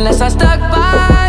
unless I stuck by